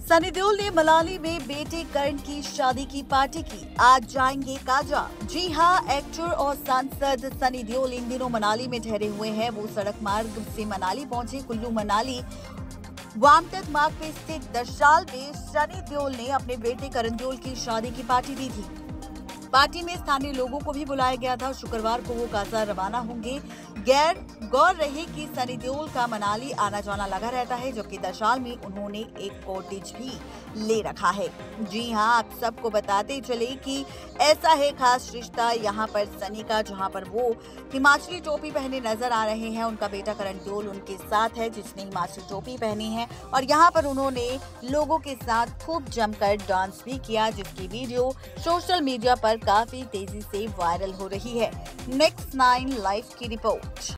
सनी देओल ने मलाली में बेटे करण की शादी की पार्टी की। आज जाएँगे काजा। जी हाँ, एक्टर और सांसद सनी देओल इन दिनों मनाली में ठहरे हुए हैं। वो सड़क मार्ग से मनाली पहुँचे। कुल्लू मनाली, वामतक मार्ग पे स्थित दशाल में सनी देओल ने अपने बेटे करण देओल की शादी की पार्टी दी थी। पार्टी में स्थानीय लोगों को भी बुलाया गया था। शुक्रवार को वो काजा रवाना होंगे। गैर गौर रहे कि सनी देओल का मनाली आना जाना लगा रहता है, जबकि दशाल में उन्होंने एक कॉटेज भी ले रखा है। जी हाँ आप सबको बताते चले कि ऐसा है खास रिश्ता यहाँ पर सनी का, जहाँ पर वो हिमाचली टोपी पहने नज़र आ रहे हैं। उनका बेटा करण देओल उनके साथ है, जिसने हिमाचली टोपी पहनी है। और यहाँ पर उन्होंने लोगों के साथ खूब जमकर डांस भी किया, जिसकी वीडियो सोशल मीडिया पर काफ़ी तेज़ी से वायरल हो रही है। नेक्स्ट नाइन लाइफ की रिपोर्ट